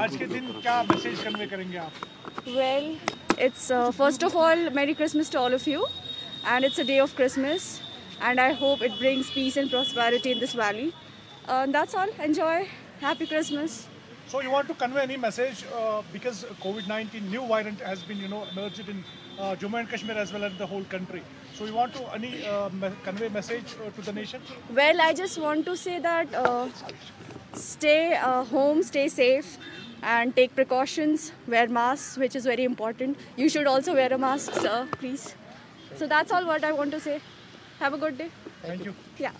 आज के दिन क्या मैसेज कन्वे करेंगे आप Well, it's uh, first of all, Merry Christmas to all of you. And it's a day of Christmas. And I hope it brings peace and prosperity in this valley. Uh, that's all. Enjoy. Happy Christmas. So you want to convey any message uh, because COVID-19 new variant has been you know emerged in uh, Jammu and Kashmir as well as the whole country. So you want to any uh, me- convey message uh, to the nation? Well, I just want to say that uh, stay uh, home, stay safe, and take precautions. Wear masks, which is very important. You should also wear a mask, sir, please. So that's all what I want to say. Have a good day. Thank you. Yeah.